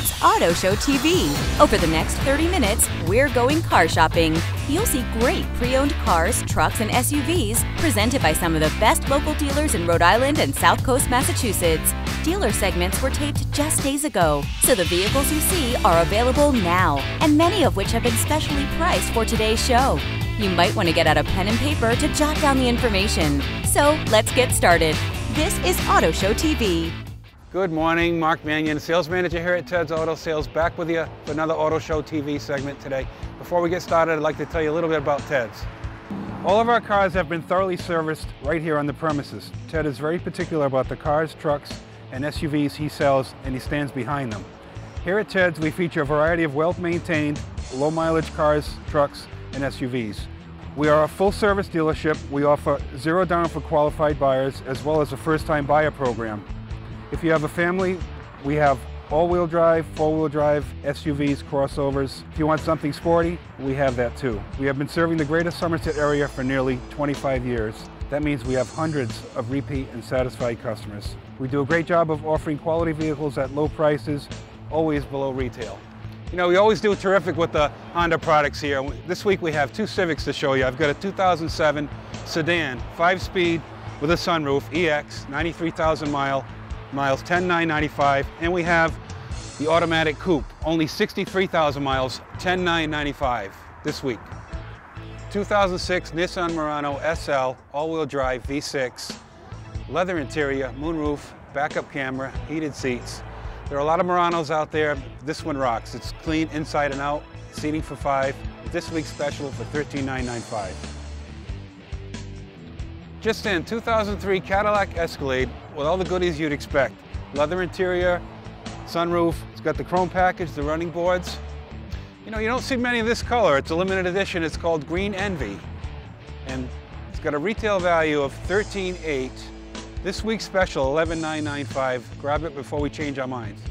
It's Auto Show TV. Over the next 30 minutes, we're going car shopping. You'll see great pre owned cars, trucks, and SUVs presented by some of the best local dealers in Rhode Island and South Coast, Massachusetts. Dealer segments were taped just days ago, so the vehicles you see are available now, and many of which have been specially priced for today's show. You might want to get out a pen and paper to jot down the information. So let's get started. This is Auto Show TV. Good morning, Mark Mannion, sales manager here at Ted's Auto Sales, back with you for another Auto Show TV segment today. Before we get started, I'd like to tell you a little bit about Ted's. All of our cars have been thoroughly serviced right here on the premises. Ted is very particular about the cars, trucks, and SUVs he sells, and he stands behind them. Here at Ted's, we feature a variety of well-maintained, low-mileage cars, trucks, and SUVs. We are a full-service dealership. We offer zero down for qualified buyers, as well as a first-time buyer program. If you have a family, we have all-wheel drive, four-wheel drive, SUVs, crossovers. If you want something sporty, we have that too. We have been serving the greater Somerset area for nearly 25 years. That means we have hundreds of repeat and satisfied customers. We do a great job of offering quality vehicles at low prices, always below retail. You know, we always do terrific with the Honda products here. This week we have two Civics to show you. I've got a 2007 sedan, five-speed with a sunroof, EX, 93,000 mile, miles, 10,995, and we have the automatic coupe, only 63,000 miles, 10,995 this week. 2006 Nissan Murano SL, all-wheel drive V6, leather interior, moonroof, backup camera, heated seats. There are a lot of Muranos out there. This one rocks. It's clean inside and out, seating for five. This week's special for 13,995. Just in, 2003 Cadillac Escalade with all the goodies you'd expect. Leather interior, sunroof, it's got the chrome package, the running boards. You know, you don't see many of this color. It's a limited edition. It's called Green Envy. And it's got a retail value of $13,800. This week's special, 11,995. Grab it before we change our minds.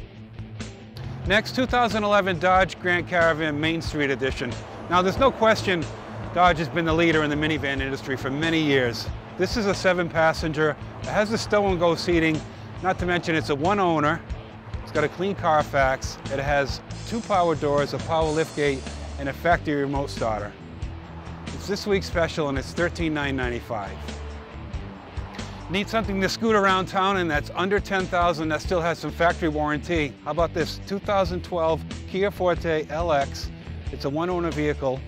Next, 2011 Dodge Grand Caravan Main Street Edition. Now, there's no question Dodge has been the leader in the minivan industry for many years. This is a seven passenger. It has the stow and go seating. Not to mention it's a one owner. It's got a clean Carfax. It has two power doors, a power liftgate, and a factory remote starter. It's this week's special and it's 13,995. Need something to scoot around town and that's under 10,000 that still has some factory warranty. How about this 2012 Kia Forte LX. It's a one owner vehicle.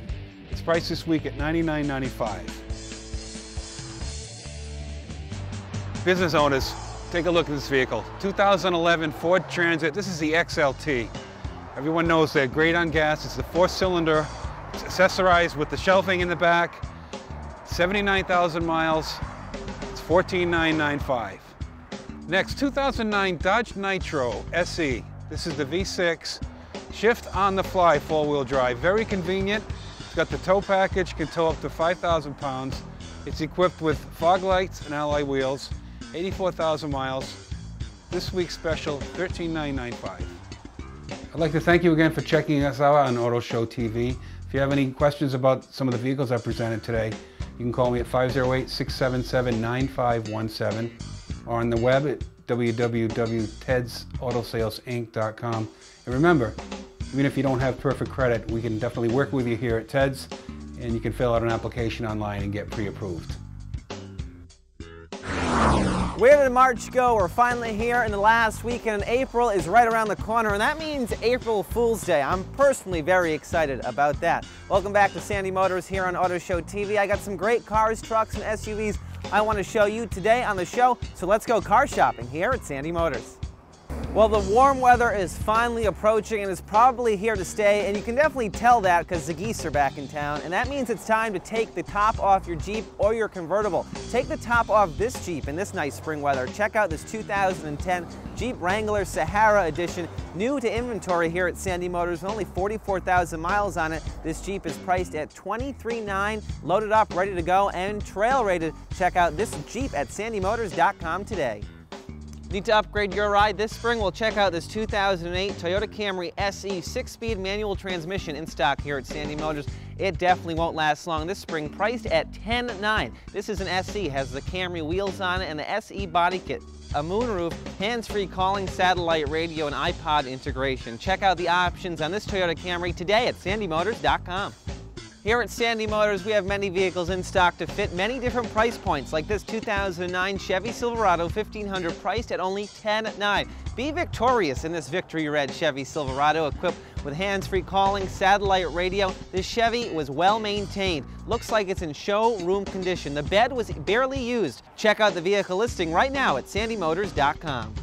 It's priced this week at $99.95. Business owners, take a look at this vehicle. 2011 Ford Transit. This is the XLT. Everyone knows they're great on gas. It's the four cylinder. It's accessorized with the shelving in the back. 79,000 miles. It's 14,995. Next, 2009 Dodge Nitro SE. This is the V6. Shift on the fly four-wheel drive. Very convenient. It's got the tow package, can tow up to 5,000 pounds. It's equipped with fog lights and alloy wheels. 84,000 miles. This week's special, 13,995. I'd like to thank you again for checking us out on Auto Show TV. If you have any questions about some of the vehicles I presented today, you can call me at 508-677-9517 or on the web at www.tedsautosalesinc.com. And remember, even if you don't have perfect credit, we can definitely work with you here at Ted's and you can fill out an application online and get pre-approved. Where did March go? We're finally here and the last weekend in April is right around the corner and that means April Fool's Day. I'm personally very excited about that. Welcome back to Sandy Motors here on Auto Show TV. I got some great cars, trucks, and SUVs I want to show you today on the show, so let's go car shopping here at Sandy Motors. Well, the warm weather is finally approaching and is probably here to stay, and you can definitely tell that because the geese are back in town, and that means it's time to take the top off your Jeep or your convertible. Take the top off this Jeep in this nice spring weather. Check out this 2010 Jeep Wrangler Sahara Edition, new to inventory here at Sandy Motors with only 44,000 miles on it. This Jeep is priced at $23,900, loaded up, ready to go, and trail rated. Check out this Jeep at sandymotors.com today. Need to upgrade your ride this spring? We'll check out this 2008 Toyota Camry SE 6-speed manual transmission in stock here at Sandy Motors. It definitely won't last long this spring, priced at $10,900. This is an SE, has the Camry wheels on it and the SE body kit. a moonroof, hands-free calling, satellite radio, and iPod integration. Check out the options on this Toyota Camry today at sandymotors.com. Here at Sandy Motors, we have many vehicles in stock to fit many different price points, like this 2009 Chevy Silverado 1500 priced at only $10,900. Be victorious in this Victory Red Chevy Silverado equipped with hands-free calling, satellite radio. This Chevy was well maintained. Looks like it's in showroom condition. The bed was barely used. Check out the vehicle listing right now at sandymotors.com.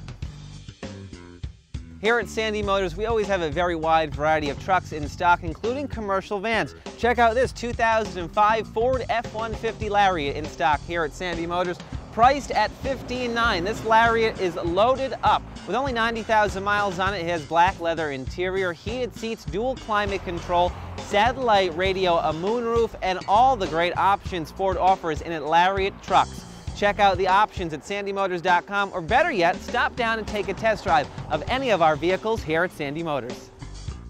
Here at Sandy Motors, we always have a very wide variety of trucks in stock, including commercial vans. Check out this 2005 Ford F-150 Lariat in stock here at Sandy Motors, priced at $15,900. This Lariat is loaded up. With only 90,000 miles on it, it has black leather interior, heated seats, dual climate control, satellite radio, a moonroof, and all the great options Ford offers in its Lariat trucks. Check out the options at sandymotors.com or better yet, stop down and take a test drive of any of our vehicles here at Sandy Motors.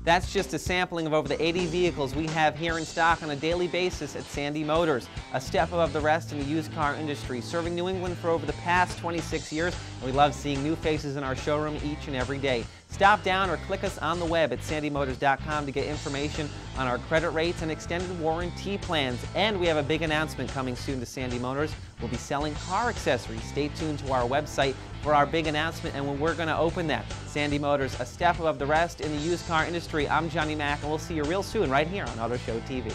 That's just a sampling of over the 80 vehicles we have here in stock on a daily basis at Sandy Motors, a step above the rest in the used car industry, serving New England for over the past 26 years, and we love seeing new faces in our showroom each and every day. Stop down or click us on the web at sandymotors.com to get information on our credit rates and extended warranty plans. And we have a big announcement coming soon to Sandy Motors. We'll be selling car accessories. Stay tuned to our website for our big announcement and when we're going to open that. Sandy Motors, a step above the rest in the used car industry. I'm Johnny Mack, and we'll see you real soon right here on Auto Show TV.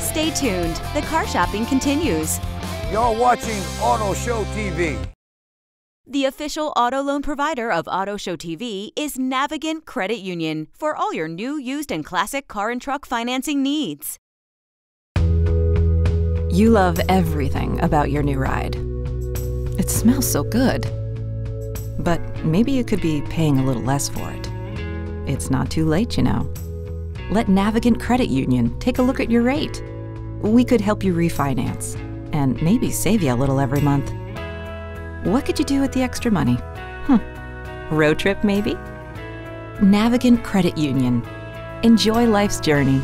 Stay tuned. The car shopping continues. You're watching Auto Show TV. The official auto loan provider of Auto Show TV is Navigant Credit Union for all your new, used, and classic car and truck financing needs. You love everything about your new ride. It smells so good. But maybe you could be paying a little less for it. It's not too late, you know. Let Navigant Credit Union take a look at your rate. We could help you refinance and maybe save you a little every month. What could you do with the extra money? Hmm. Road trip, maybe? Navigant Credit Union. Enjoy life's journey.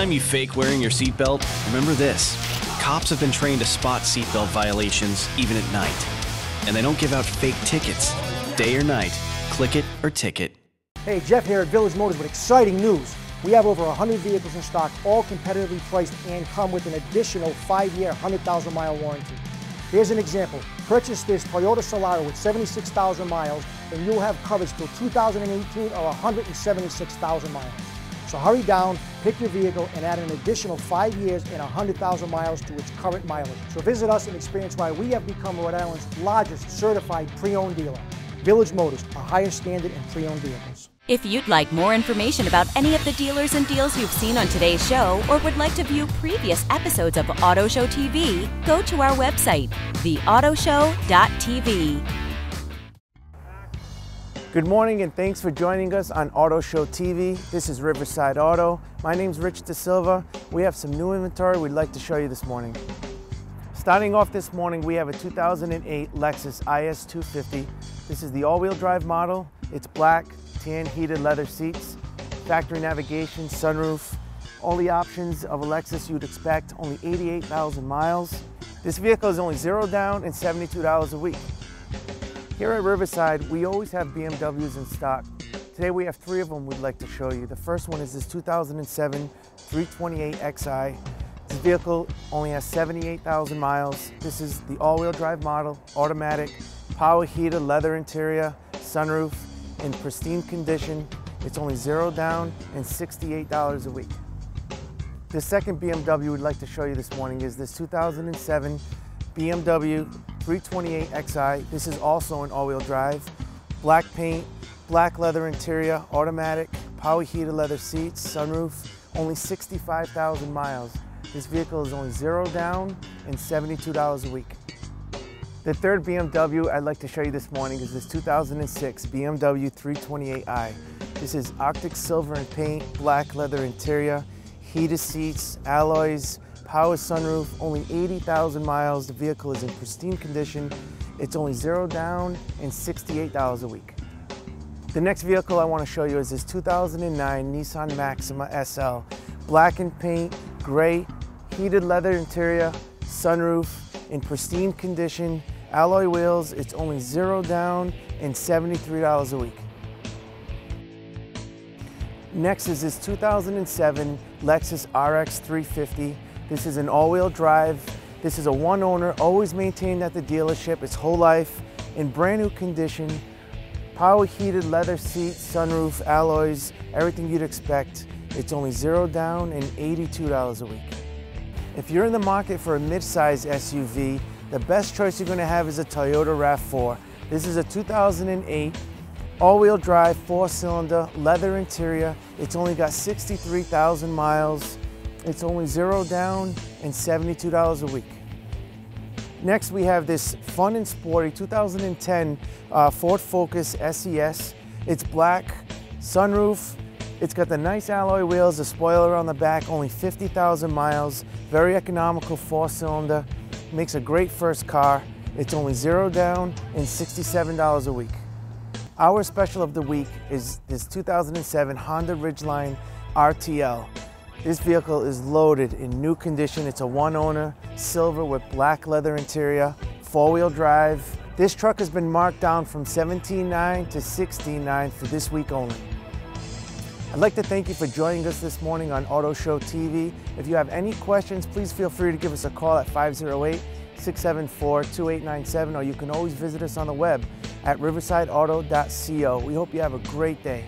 Time you fake wearing your seatbelt, remember this. Cops have been trained to spot seatbelt violations even at night. And they don't give out fake tickets. Day or night, click it or ticket. Hey, Jeff here at Village Motors with exciting news. We have over 100 vehicles in stock, all competitively priced and come with an additional 5-year, 100,000 mile warranty. Here's an example. Purchase this Toyota Solara with 76,000 miles and you'll have coverage till 2018 or 176,000 miles. So hurry down, pick your vehicle, and add an additional five years and 100,000 miles to its current mileage. So visit us and experience why we have become Rhode Island's largest certified pre-owned dealer. Village Motors, a higher standard in pre-owned vehicles. If you'd like more information about any of the dealers and deals you've seen on today's show, or would like to view previous episodes of Auto Show TV, go to our website, theautoshow.tv. Good morning and thanks for joining us on Auto Show TV. This is Riverside Auto. My name's Rich De Silva. We have some new inventory we'd like to show you this morning. Starting off this morning, we have a 2008 Lexus IS 250. This is the all-wheel drive model. It's black, tan heated leather seats, factory navigation, sunroof, all the options of a Lexus you'd expect, only 88,000 miles. This vehicle is only zero down and $72 a week. Here at Riverside, we always have BMWs in stock. Today we have three of them we'd like to show you. The first one is this 2007 328xi. This vehicle only has 78,000 miles. This is the all-wheel drive model, automatic, power heated leather interior, sunroof, in pristine condition. It's only zero down and $68 a week. The second BMW we'd like to show you this morning is this 2007 BMW 328xi. This is also an all-wheel drive. Black paint, black leather interior, automatic, power heated leather seats, sunroof, only 65,000 miles. This vehicle is only zero down and $72 a week. The third BMW I'd like to show you this morning is this 2006 BMW 328i. This is Arctic silver in paint, black leather interior, heated seats, alloys, power sunroof, only 80,000 miles. The vehicle is in pristine condition. It's only zero down and $68 a week. The next vehicle I want to show you is this 2009 Nissan Maxima SL. Black in paint, gray, heated leather interior, sunroof, in pristine condition, alloy wheels. It's only zero down and $73 a week. Next is this 2007 Lexus RX 350. This is an all-wheel drive. This is a one owner, always maintained at the dealership its whole life, in brand new condition. Power heated leather seats, sunroof, alloys, everything you'd expect. It's only zero down and $82 a week. If you're in the market for a mid-size SUV, the best choice you're gonna have is a Toyota RAV4. This is a 2008 all-wheel drive, four-cylinder, leather interior. It's only got 63,000 miles. It's only zero down and $72 a week. Next, we have this fun and sporty 2010 uh, Ford Focus SES. It's black, sunroof. It's got the nice alloy wheels, the spoiler on the back, only 50,000 miles. Very economical four-cylinder. Makes a great first car. It's only zero down and $67 a week. Our special of the week is this 2007 Honda Ridgeline RTL. This vehicle is loaded in new condition. It's a one owner, silver with black leather interior, four wheel drive. This truck has been marked down from 17.9 to 16.9 for this week only. I'd like to thank you for joining us this morning on Auto Show TV. If you have any questions, please feel free to give us a call at 508 674 2897, or you can always visit us on the web at riversideauto.co. We hope you have a great day.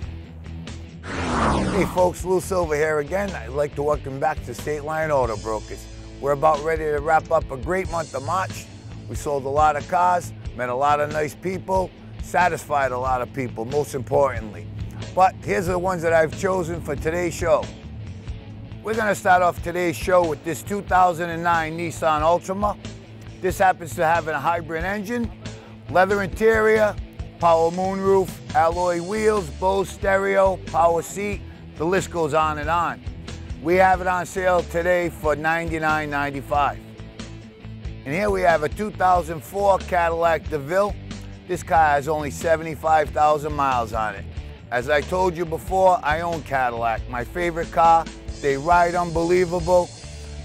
Hey folks, Lou Silver here again. I'd like to welcome back to State Line Auto Brokers. We're about ready to wrap up a great month of March. We sold a lot of cars, met a lot of nice people, satisfied a lot of people, most importantly. But here's the ones that I've chosen for today's show. We're gonna start off today's show with this 2009 Nissan Altima. This happens to have a hybrid engine, leather interior, power moonroof, alloy wheels, Bose stereo, power seat, the list goes on and on. We have it on sale today for $99.95. And here we have a 2004 Cadillac DeVille. This car has only 75,000 miles on it. As I told you before, I own Cadillac, my favorite car. They ride unbelievable.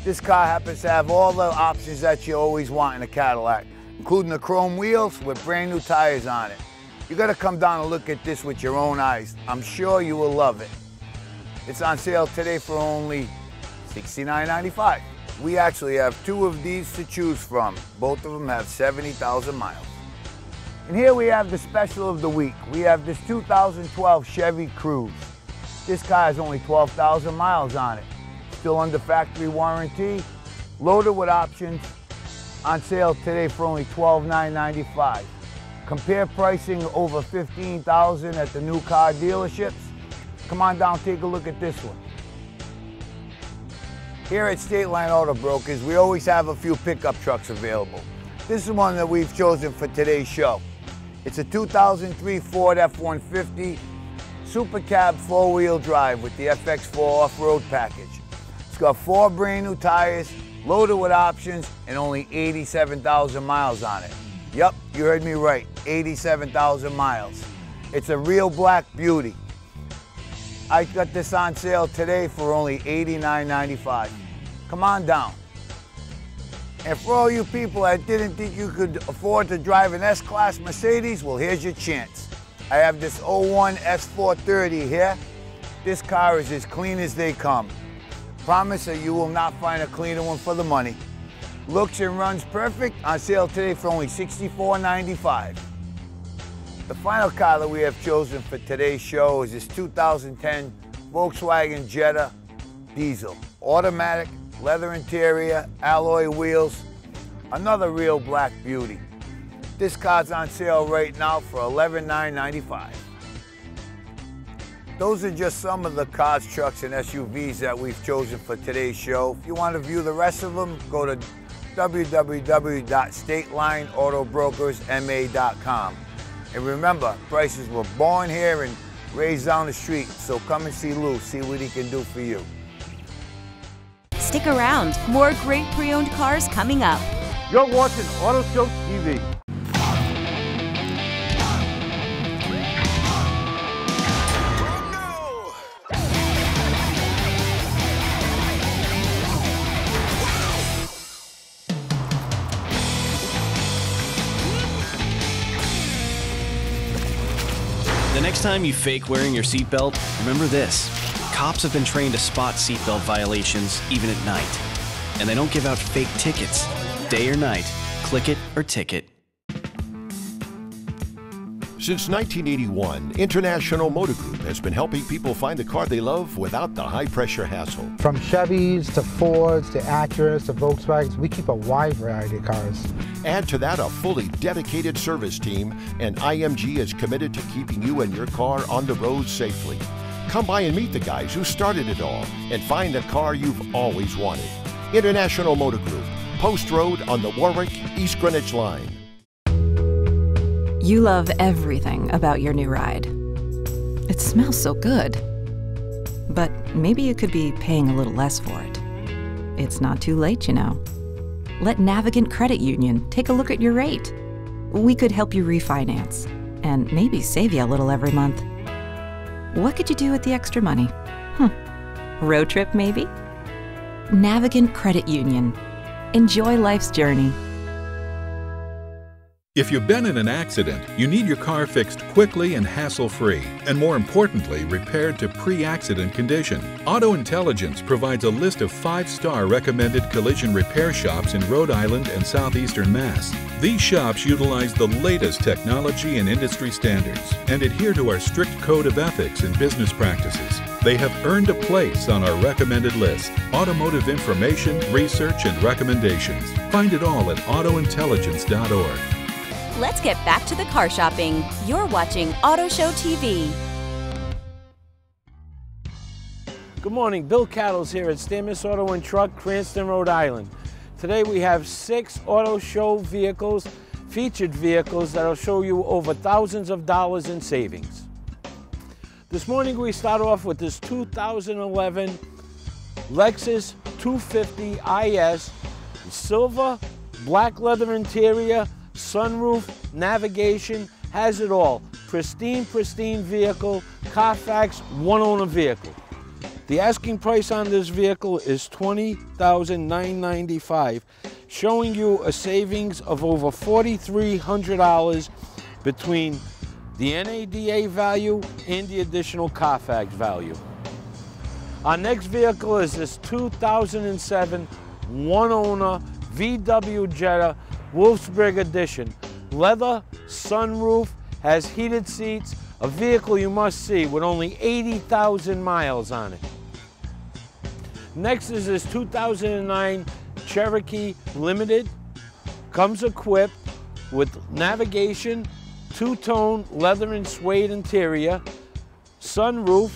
This car happens to have all the options that you always want in a Cadillac, including the chrome wheels with brand new tires on it. You gotta come down and look at this with your own eyes. I'm sure you will love it. It's on sale today for only $69.95. We actually have two of these to choose from. Both of them have 70,000 miles. And here we have the special of the week. We have this 2012 Chevy Cruze. This car has only 12,000 miles on it. Still under factory warranty, loaded with options, on sale today for only 12,995. Compare pricing over 15,000 at the new car dealerships. Come on down, take a look at this one. Here at State Line Auto Brokers, we always have a few pickup trucks available. This is one that we've chosen for today's show. It's a 2003 Ford F-150 Super Cab four-wheel drive with the FX4 off-road package. It's got four brand new tires, loaded with options, and only 87,000 miles on it. Yep, you heard me right, 87,000 miles. It's a real black beauty. I got this on sale today for only $89.95. Come on down. And for all you people that didn't think you could afford to drive an S-Class Mercedes, well, here's your chance. I have this 01 S430 here. This car is as clean as they come. Promise that you will not find a cleaner one for the money. Looks and runs perfect, on sale today for only $64.95. The final car that we have chosen for today's show is this 2010 Volkswagen Jetta diesel. Automatic, leather interior, alloy wheels, another real black beauty. This car's on sale right now for 11,995. Those are just some of the cars, trucks, and SUVs that we've chosen for today's show. If you want to view the rest of them, go to www.statelineautobrokersma.com. And remember, prices were born here and raised down the street, so come and see Lou, see what he can do for you. Stick around, more great pre owned cars coming up. You're watching Auto Show TV. Time you fake wearing your seatbelt, remember this. Cops have been trained to spot seatbelt violations even at night. And they don't give out fake tickets. Day or night, click it or ticket. Since 1981, International Motor Group has been helping people find the car they love without the high pressure hassle. From Chevys to Fords to Acuras to Volkswagens, we keep a wide variety of cars. Add to that a fully dedicated service team, and IMG is committed to keeping you and your car on the road safely. Come by and meet the guys who started it all and find the car you've always wanted. International Motor Group, Post Road on the Warwick East Greenwich line. You love everything about your new ride. It smells so good. But maybe you could be paying a little less for it. It's not too late, you know. Let Navigant Credit Union take a look at your rate. We could help you refinance and maybe save you a little every month. What could you do with the extra money? Hmm. Road trip, maybe? Navigant Credit Union. Enjoy life's journey. If you've been in an accident, you need your car fixed quickly and hassle free, and more importantly, repaired to pre accident condition. Auto Intelligence provides a list of five star recommended collision repair shops in Rhode Island and southeastern Mass. These shops utilize the latest technology and industry standards and adhere to our strict code of ethics and business practices. They have earned a place on our recommended list. Automotive information, research, and recommendations. Find it all at autointelligence.org. Let's get back to the car shopping. You're watching Auto Show TV. Good morning, Bill Cattles here at Stamus Auto and Truck, Cranston, Rhode Island. Today we have six auto show vehicles, featured vehicles that'll show you over thousands of dollars in savings. This morning we start off with this 2011 Lexus 250 IS, silver, black leather interior, sunroof, navigation, has it all. Pristine, pristine vehicle, Carfax, one owner vehicle. The asking price on this vehicle is $20,995, showing you a savings of over $4,300 between the NADA value and the additional Carfax value. Our next vehicle is this 2007 one owner VW Jetta Wolfsburg Edition. Leather, sunroof, has heated seats, a vehicle you must see with only 80,000 miles on it. Next is this 2009 Cherokee Limited. Comes equipped with navigation, two-tone leather and suede interior, sunroof,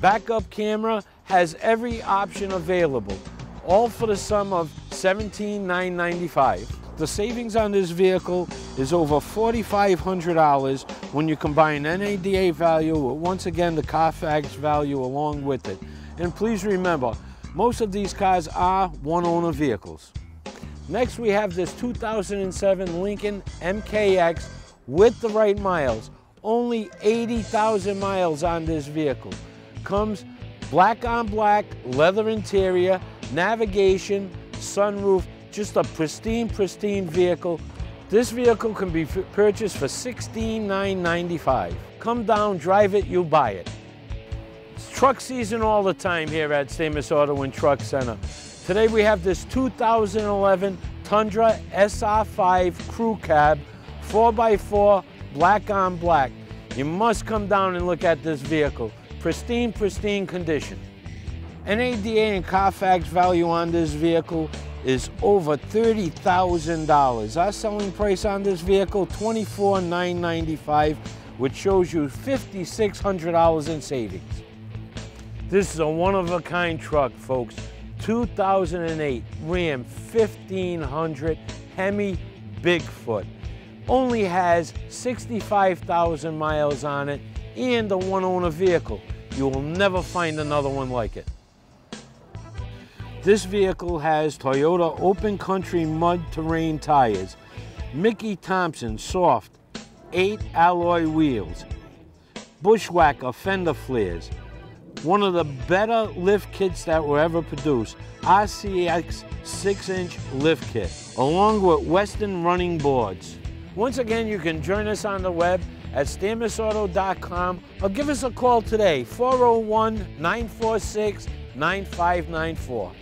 backup camera, has every option available, all for the sum of $17,995. The savings on this vehicle is over $4,500 when you combine NADA value with, once again, the Carfax value along with it. And please remember, most of these cars are one-owner vehicles. Next, we have this 2007 Lincoln MKX with the right miles. Only 80,000 miles on this vehicle. Comes black on black, leather interior, navigation, sunroof, just a pristine, pristine vehicle. This vehicle can be purchased for 16,995. Come down, drive it, you buy it. It's truck season all the time here at Stamus Auto and Truck Center. Today we have this 2011 Tundra SR5 Crew Cab, 4x4, black on black. You must come down and look at this vehicle. Pristine, pristine condition. NADA and Carfax value on this vehicle is over $30,000. Our selling price on this vehicle, $24,995, which shows you $5,600 in savings. This is a one-of-a-kind truck, folks. 2008 Ram 1500 Hemi Bigfoot. Only has 65,000 miles on it and a one-owner vehicle. You will never find another one like it. This vehicle has Toyo Open Country Mud Terrain tires, Mickey Thompson soft 8 alloy wheels, Bushwacker fender flares, one of the better lift kits that were ever produced, RCX 6-inch lift kit, along with Westin running boards. Once again, you can join us on the web at StammisAuto.com or give us a call today, 401-946-9594.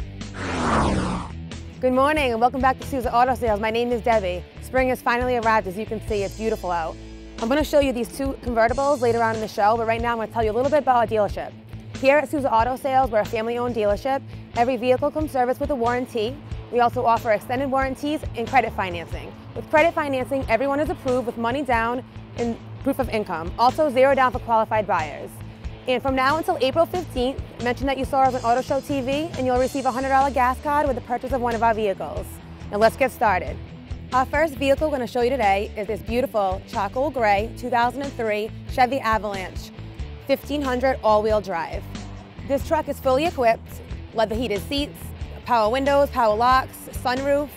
Good morning and welcome back to Souza Auto Sales. My name is Debbie. Spring has finally arrived. As you can see, it's beautiful out. I'm going to show you these two convertibles later on in the show, but right now I'm going to tell you a little bit about our dealership. Here at Souza Auto Sales, we're a family-owned dealership. Every vehicle comes serviced with a warranty. We also offer extended warranties and credit financing. With credit financing, everyone is approved with money down and proof of income. Also zero down for qualified buyers. And from now until April 15th, mention that you saw us on Auto Show TV and you'll receive a $100 gas card with the purchase of one of our vehicles. Now let's get started. Our first vehicle we're going to show you today is this beautiful charcoal gray 2003 Chevy Avalanche 1500 all-wheel drive. This truck is fully equipped, leather heated seats, power windows, power locks, sunroof.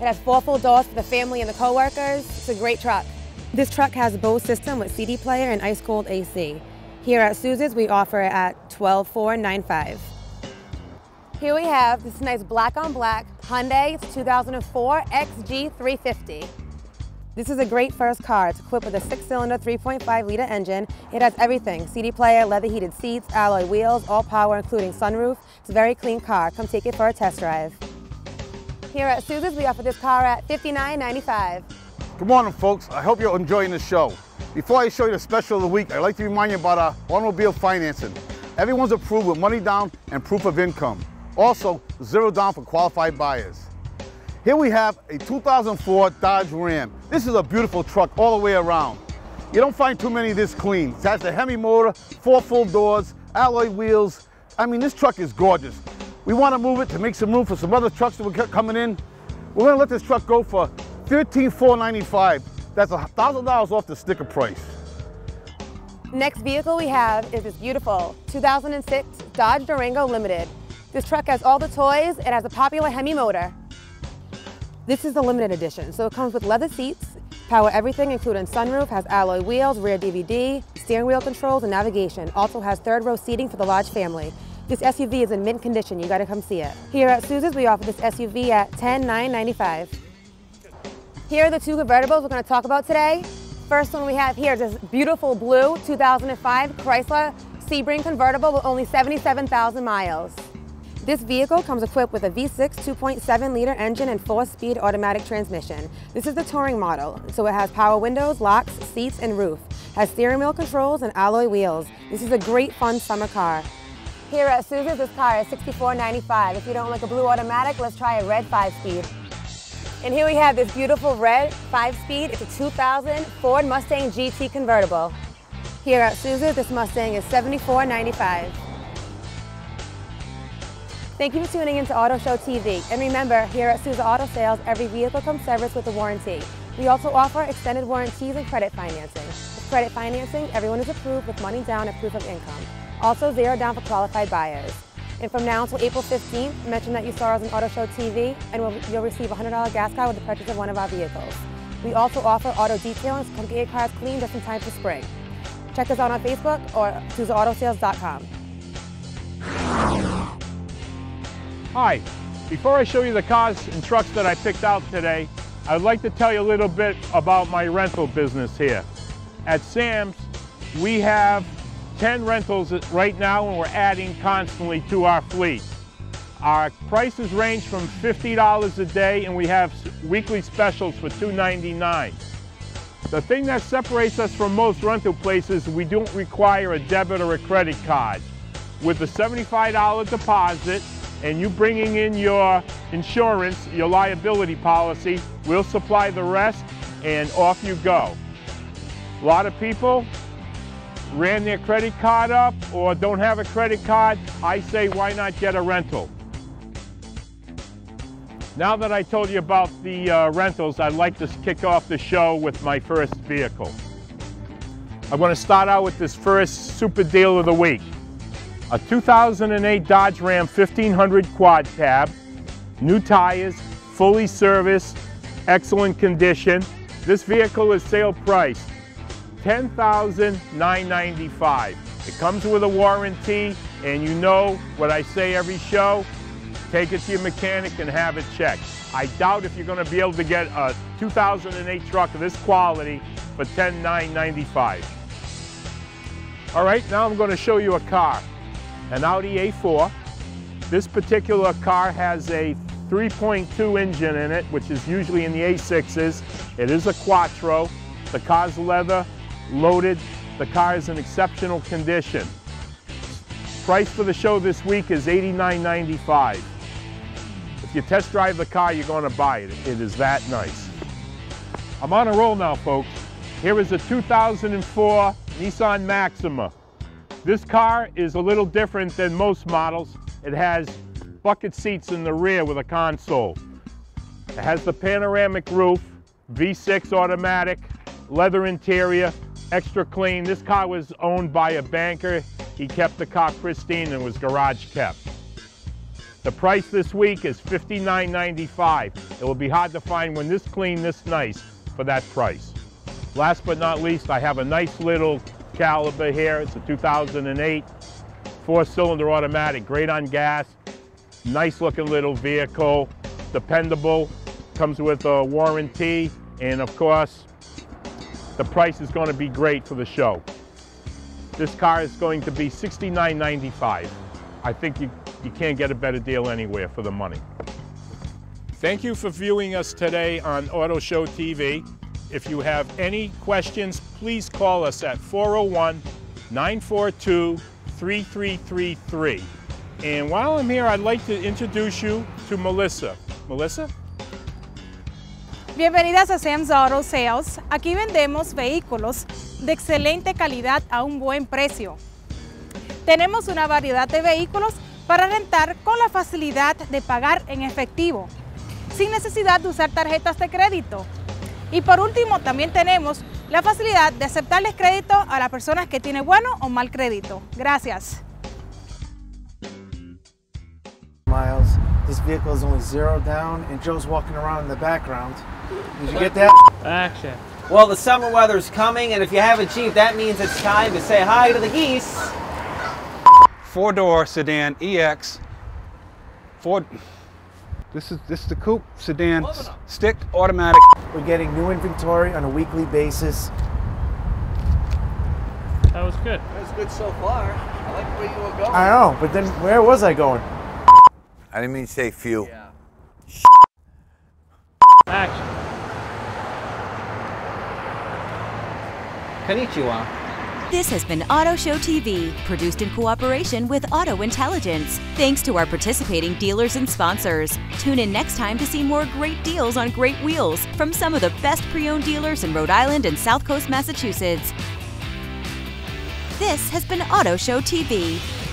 It has four full doors for the family and the co-workers. It's a great truck. This truck has a Bose system with CD player and ice cold AC. Here at Souza's, we offer it at 12495. Here we have this nice black on black Hyundai 2004 XG350. This is a great first car. It's equipped with a six-cylinder 3.5 liter engine. It has everything, CD player, leather heated seats, alloy wheels, all power including sunroof. It's a very clean car. Come take it for a test drive. Here at Souza's, we offer this car at $59.95. Good morning, folks. I hope you're enjoying the show. Before I show you the special of the week, I'd like to remind you about our automobile financing. Everyone's approved with money down and proof of income. Also, zero down for qualified buyers. Here we have a 2004 Dodge Ram. This is a beautiful truck all the way around. You don't find too many this clean. It has a Hemi motor, four full doors, alloy wheels. I mean, this truck is gorgeous. We want to move it to make some room for some other trucks that are coming in. We're going to let this truck go for $13,495. That's a $1,000 off the sticker price. Next vehicle we have is this beautiful 2006 Dodge Durango Limited. This truck has all the toys. It has a popular Hemi motor. This is the limited edition, so it comes with leather seats, power everything including sunroof, has alloy wheels, rear DVD, steering wheel controls, and navigation. Also has third row seating for the large family. This SUV is in mint condition, you gotta come see it. Here at Souza's, we offer this SUV at $10,995. Here are the two convertibles we're gonna talk about today. First one we have here is this beautiful blue 2005 Chrysler Sebring convertible with only 77,000 miles. This vehicle comes equipped with a V6 2.7 liter engine and four-speed automatic transmission. This is the touring model, so it has power windows, locks, seats, and roof. Has steering wheel controls and alloy wheels. This is a great fun summer car. Here at Souza's, this car is $64.95. If you don't like a blue automatic, let's try a red five-speed. And here we have this beautiful red five-speed. It's a 2000 Ford Mustang GT convertible. Here at Souza's, this Mustang is $74.95. Thank you for tuning in to Auto Show TV. And remember, here at Souza Auto Sales, every vehicle comes serviced with a warranty. We also offer extended warranties and credit financing. With credit financing, everyone is approved with money down and proof of income. Also zero down for qualified buyers. And from now until April 15th, mention that you saw us on Auto Show TV and we'll, you'll receive a $100 gas card with the purchase of one of our vehicles. We also offer auto detailing, so come get your cars cleaned just in time for spring. Check us out on Facebook or SouzaAutoSales.com. Hi, before I show you the cars and trucks that I picked out today, I'd like to tell you a little bit about my rental business here. At Sam's, we have 10 rentals right now and we're adding constantly to our fleet. Our prices range from $50 a day and we have weekly specials for $2.99. The thing that separates us from most rental places, we don't require a debit or a credit card. With the $75 deposit, and you bringing in your insurance, your liability policy, we'll supply the rest and off you go. A lot of people ran their credit card up or don't have a credit card, I say why not get a rental? Now that I told you about the uh, rentals, I'd like to kick off the show with my first vehicle. I'm going to start out with this first super deal of the week. a 2008 Dodge Ram 1500 quad cab, new tires, fully serviced, excellent condition. This vehicle is sale price $10,995. It comes with a warranty, and you know what I say every show, take it to your mechanic and have it checked. I doubt if you're going to be able to get a 2008 truck of this quality for 10,995. All right, now I'm going to show you a car, an Audi A4. This particular car has a 3.2 engine in it, which is usually in the A6s. It is a Quattro. The car's leather, loaded. The car is in exceptional condition. Price for the show this week is $89.95. If you test drive the car, you're going to buy it. It is that nice. I'm on a roll now, folks. Here is a 2004 Nissan Maxima. This car is a little different than most models. It has bucket seats in the rear with a console. It has the panoramic roof, V6 automatic, leather interior, extra clean. This car was owned by a banker. He kept the car pristine and was garage kept. The price this week is $59.95. It will be hard to find one this clean, this nice for that price. Last but not least, I have a nice little caliber here. It's a 2008 four-cylinder automatic, great on gas, nice looking little vehicle, dependable, comes with a warranty, and of course, the price is going to be great for the show. This car is going to be $69.95. I think you, you can't get a better deal anywhere for the money. Thank you for viewing us today on Auto Show TV. If you have any questions, please call us at 401 942 3333. And while I'm here, I'd like to introduce you to Melissa. Melissa? Bienvenidas a Sam's Auto Sales. Aquí vendemos vehículos de excelente calidad a un buen precio. Tenemos una variedad de vehículos para rentar con la facilidad de pagar en efectivo, sin necesidad de usar tarjetas de crédito. Y por último, también tenemos la facilidad de aceptarles crédito a las personas que tienen bueno o mal crédito. Gracias. Miles, this vehicle is only zero down, and Joe's walking around in. Did you get that? Action. Well, the summer weather's coming, and if you have a Jeep, that means it's time to say hi to the geese. Four-door sedan EX. Ford. This is this is the coupe sedan, stick automatic. We're getting new inventory on a weekly basis. That was good. That was good so far. I like where you were going. I know, but then where was I going? I didn't mean to say few. Action. Konnichiwa. This has been Auto Show TV, produced in cooperation with Auto Intelligence. Thanks to our participating dealers and sponsors. Tune in next time to see more great deals on great wheels from some of the best pre owned dealers in Rhode Island and South Coast Massachusetts. This has been Auto Show TV.